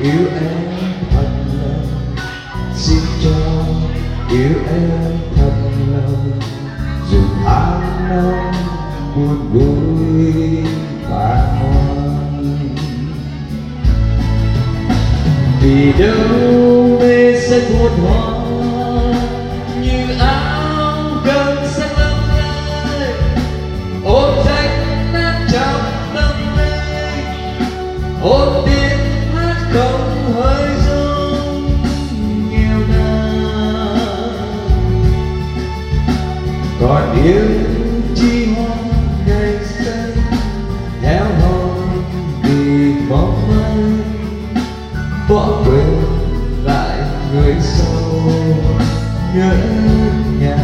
yêu em thật lòng, xin cho yêu em thật lòng. Dù tháng năm buồn vui và ngoan vì đâu mê sẽ muôn hoa, như áo gần xanh lắm lê ôm rách nát trong tâm lê ôm tiếng còn yêu chi hoa ngày xưa. Theo hòn vì bóng mây, bỏ quên lại người sâu nhớ nhà.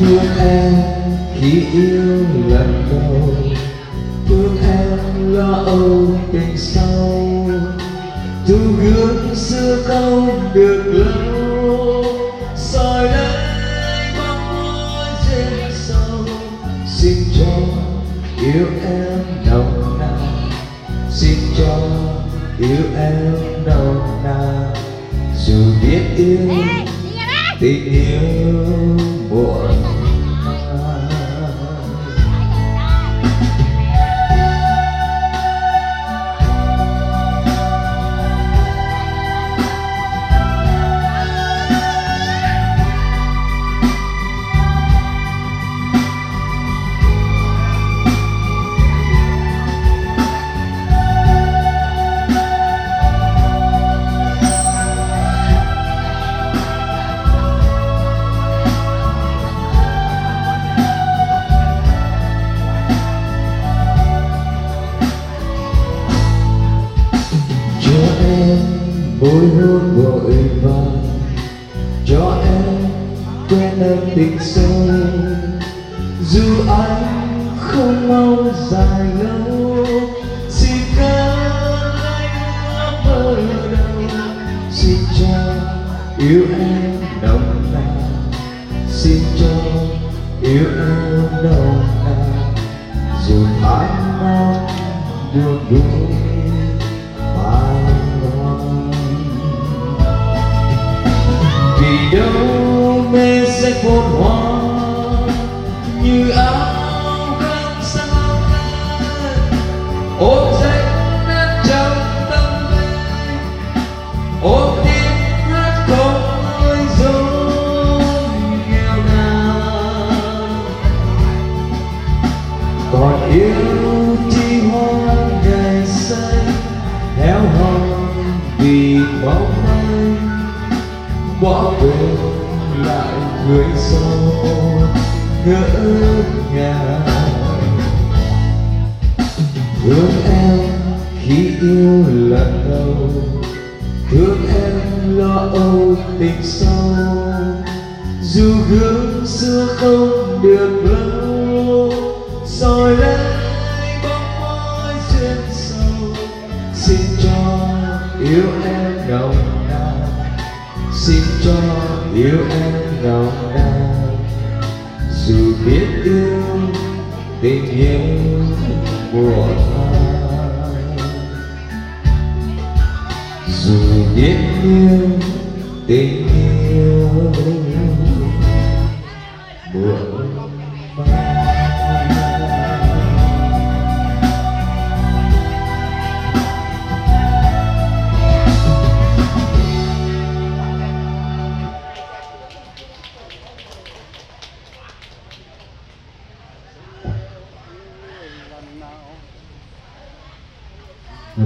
Thương em khi yêu lần đầu, thương em lo âu tình sâu thu gương xưa không được lâu yêu em nồng nàn xin cho yêu em nồng nàn dù biết yêu tình yêu muộn môi hôn vội vàng cho em quên em tình sâu. Dù anh không mau dài lâu xin cho anh mơ đầu, xin cho yêu em đồng nào xin cho yêu em đồng nào dù anh mong buồn vui phồn hoa như áo khăn sao lên ôm danh nát trong tâm linh ôm tim hát không dối nghèo nàn còn yêu chi hoa ngày xanh theo hon vì bóng mây, bỏ quên người sâu ngỡ ngàng thương em khi yêu lần đầu, thương em lo âu tình sâu dù gương xưa không được lâu soi lấy bóng môi trên sâu, xin cho yêu em nồng nàn xin cho yêu em nồng nàn dù biết yêu tình yêu buồn màng dù biết yêu tình yêu buồn.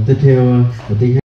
Tiếp theo là tiếng